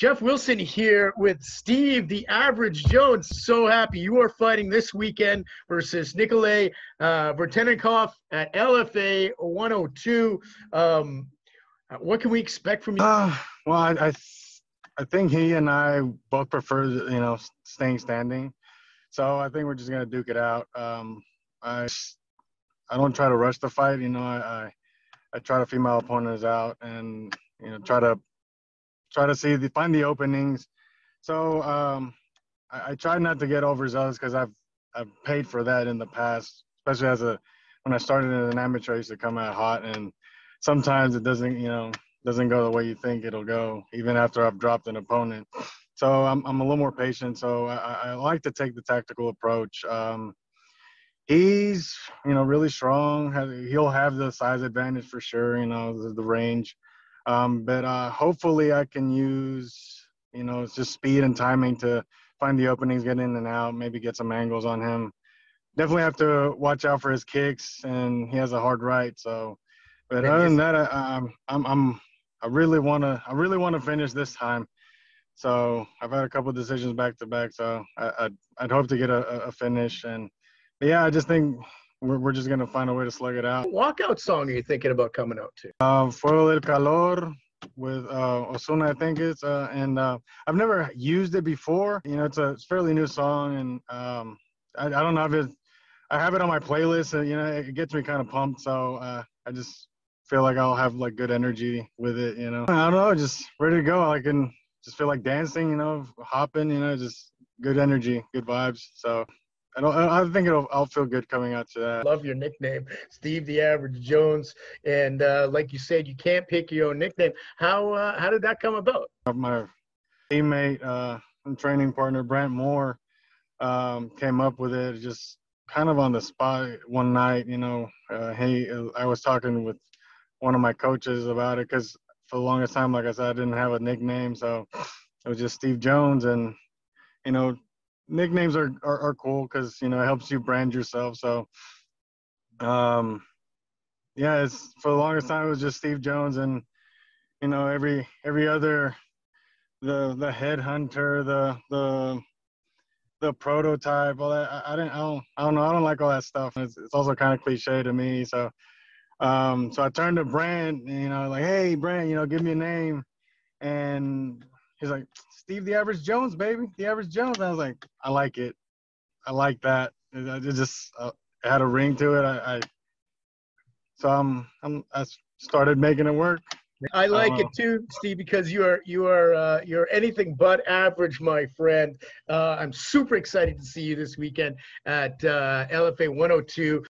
Jeff Wilson here with Steve, the average Jones. So happy you are fighting this weekend versus Nikolay uh, Veretennikov at LFA 102. Um, what can we expect from you? Uh, well, I, I, I think he and I both prefer, you know, staying standing. So I think we're just gonna duke it out. Um, I, I don't try to rush the fight. You know, I, I, I try to feel my opponents out and you know try to try to see the find the openings. So um, I, I try not to get overzealous because I've I've paid for that in the past, especially as a when I started as an amateur, I used to come out hot, and sometimes it doesn't you know doesn't go the way you think it'll go, even after I've dropped an opponent. So I'm I'm a little more patient. So I, I like to take the tactical approach. Um, he's you know really strong. He'll have the size advantage for sure. You know the, the range. Um, but uh, hopefully, I can use you know just speed and timing to find the openings, get in and out, maybe get some angles on him. Definitely have to watch out for his kicks, and he has a hard right. So, but other than that, I, am I'm, I'm I really want to I really want to finish this time. So I've had a couple decisions back to back. So I, I'd, I'd hope to get a, a finish, and yeah, I just think we're, we're just gonna find a way to slug it out. Walkout song are you thinking about coming out to? Uh, Fuego del Calor with uh, Ozuna, I think it's, uh, and uh, I've never used it before. You know, it's a it's fairly new song, and um, I, I don't know if it. I have it on my playlist, and you know, it gets me kind of pumped. So uh, I just feel like I'll have like good energy with it. You know, I don't know, just ready to go. I can just feel like dancing. You know, hopping. You know, just good energy, good vibes. So I don't. I think it'll. I'll feel good coming out to that. Love your nickname, Steve the Average Jones, and uh, like you said, you can't pick your own nickname. How uh, how did that come about? My teammate uh, and training partner Brent Moore um, came up with it just kind of on the spot one night. You know, uh, he I was talking with one of my coaches about it because for the longest time, like I said, I didn't have a nickname, so it was just Steve Jones, and you know nicknames are are, are cool because you know it helps you brand yourself. So, um, yeah, it's for the longest time it was just Steve Jones, and you know every every other the the headhunter, the the the prototype, all that. I, I didn't. I don't. I don't know. I don't like all that stuff. It's, it's also kind of cliche to me. So, um, so I turned to Brand. You know, like, hey, Brand, you know, give me a name, and he's like, Steve the Average Jones, baby, the Average Jones. And I was like, I like it. I like that. It, it just uh, had a ring to it. I, I so I'm, I'm I started making it work. I like it too, Steve, because you are you are uh, you're anything but average, my friend. Uh, I'm super excited to see you this weekend at uh, LFA 102.